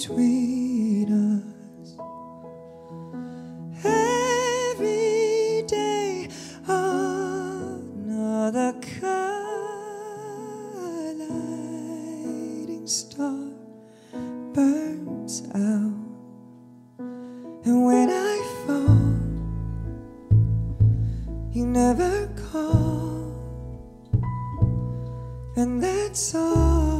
between us. Every day, another colliding star burns out. And when I fall, you never call, and that's all.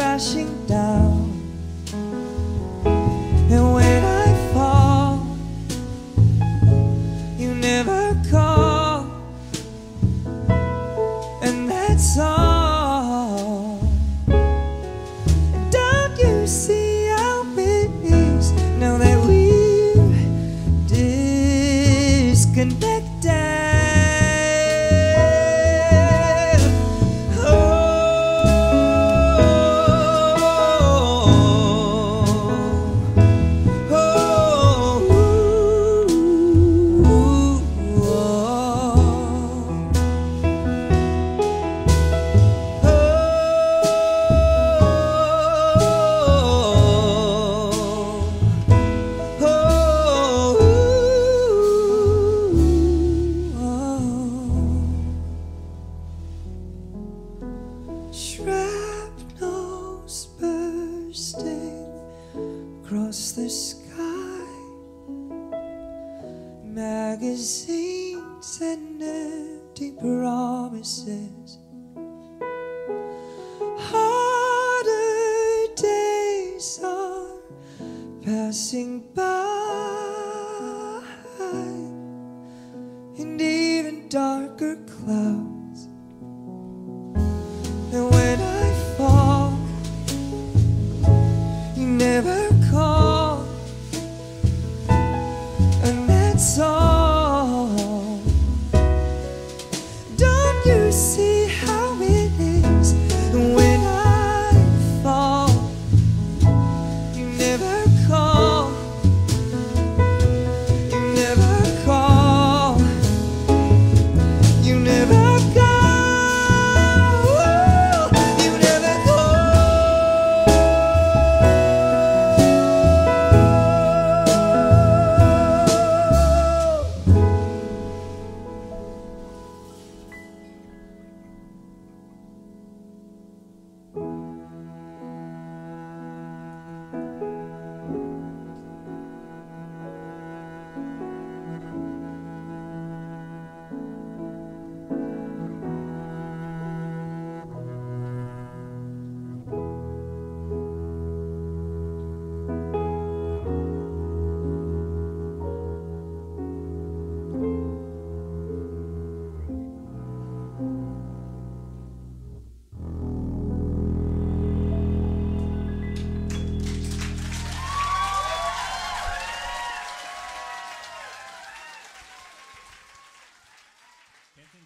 crashing down. Across the sky, magazines and empty promises. Harder days are passing by,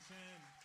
Kenton Chen.